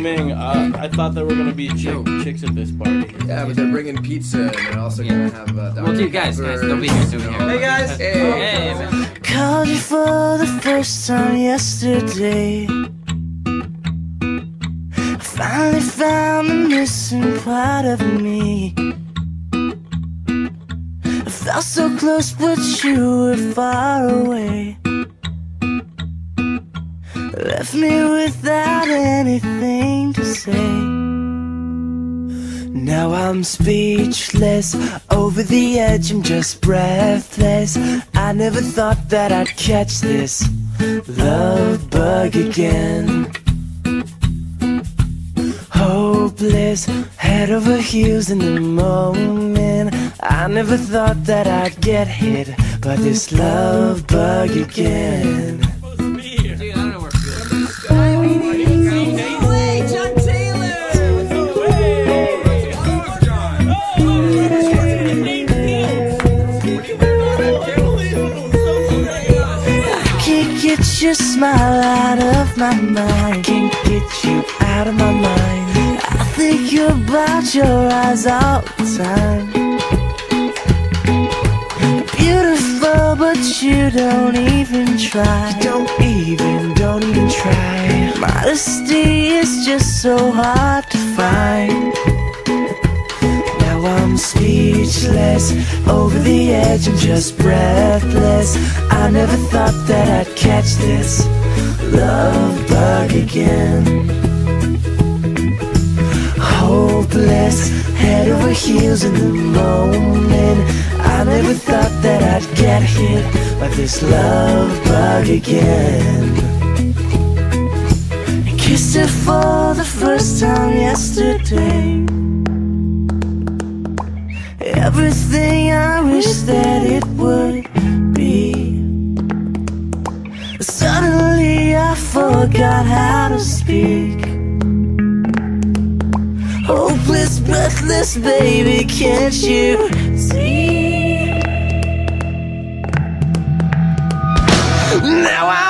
Ming, uh, I thought there were gonna be chick- chicks at this party. Yeah, but they're bringing pizza and they're also gonna have. Uh, Well, dude, guys, guys, they'll be here soon. Here. Hey guys. Hey. Hey, man. Called you for the first time yesterday. I finally found the missing part of me. I felt so close, but you were far away. Left me without anything to say. Now I'm speechless, over the edge, I'm just breathless. I never thought that I'd catch this love bug again. Hopeless, head over heels in the moment. I never thought that I'd get hit by this love bug again. Your smile out of my mind. Can't get you out of my mind. I think about your eyes all the time. Beautiful, but you don't even try. You don't even, don't even try. Modesty is just so hard to find. Speechless, over the edge, I'm just breathless. I never thought that I'd catch this love bug again. Hopeless, head over heels in the moment. I never thought that I'd get hit by this love bug again. Kissed her for the first time yesterday. Everything I wish that it would be. Suddenly I forgot how to speak. Hopeless, breathless, baby, can't you see? Now I'm